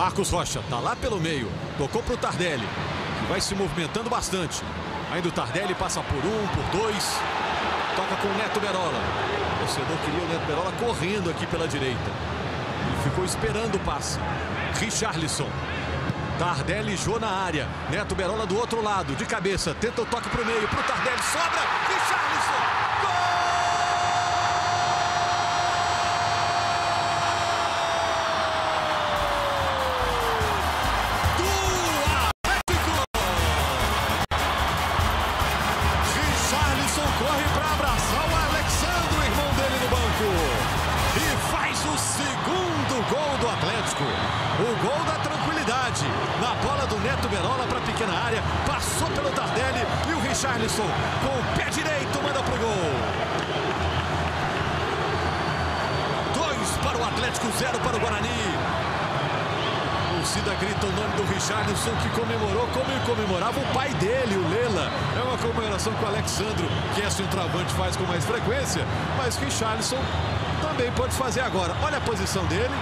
Marcos Rocha tá lá pelo meio. Tocou para o Tardelli, que vai se movimentando bastante. Ainda o Tardelli passa por um, por dois. Toca com o Neto Berola. O torcedor queria o Neto Berola correndo aqui pela direita. Ele ficou esperando o passe. Richarlison. Tardelli Jô na área. Neto Berola do outro lado, de cabeça. Tenta o toque para o meio, para o Tardelli. Sobra. Richarlison. Corre para abraçar o Alexandre, irmão dele no banco. E faz o segundo gol do Atlético. O gol da tranquilidade. Na bola do Neto Berola para a pequena área. Passou pelo Tardelli e o Richarlison com o pé direito manda pro gol. Dois para o Atlético, zero para o Guarani torcida grita o nome do Richarlison, que comemorou como comemorava o pai dele, o Lela. É uma comemoração que o Alexandro, que é centroavante, faz com mais frequência, mas que Richarlison também pode fazer agora. Olha a posição dele.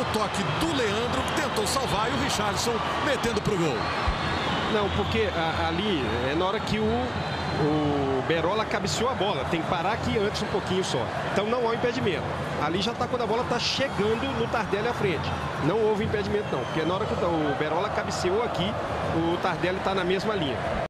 O toque do Leandro, tentou salvar, e o Richarlison metendo para o gol. Não, porque ali é na hora que o o Berola cabeceou a bola. Tem que parar aqui antes um pouquinho só. Então não há impedimento. Ali já está quando a bola está chegando no Tardelli à frente. Não houve impedimento não, porque na hora que o Berola cabeceou aqui, o Tardelli está na mesma linha.